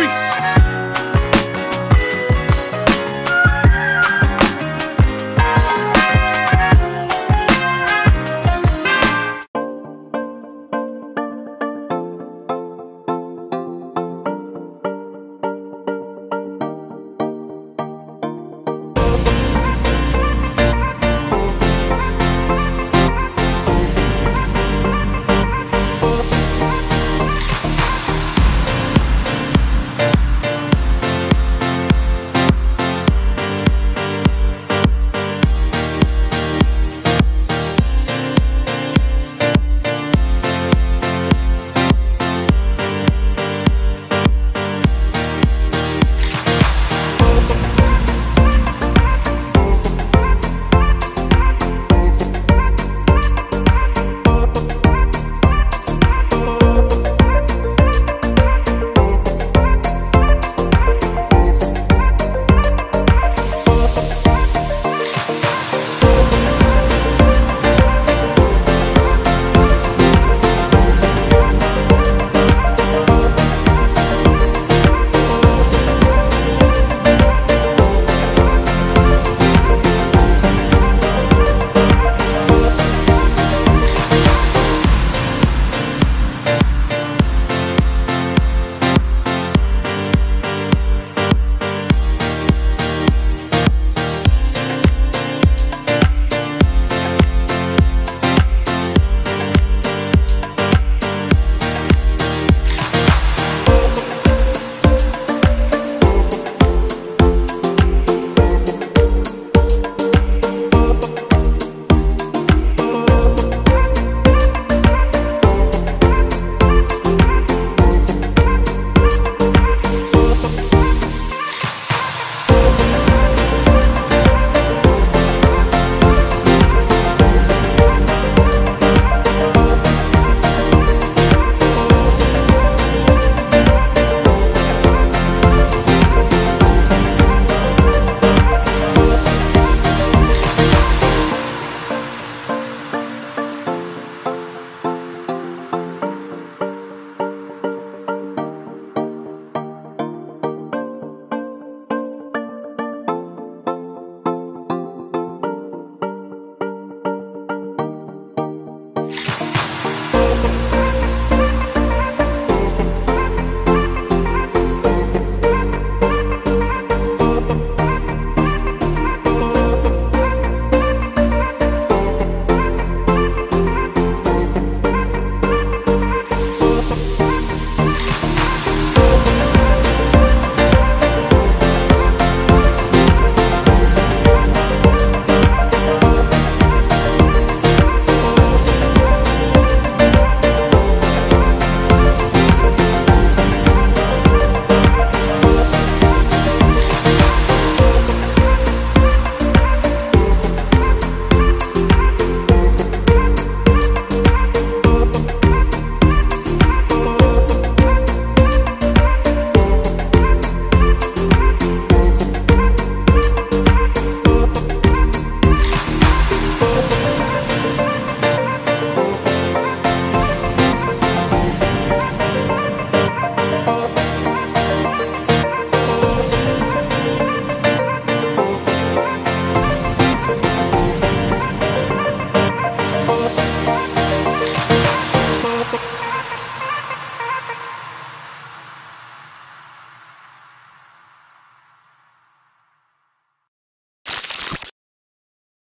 streets.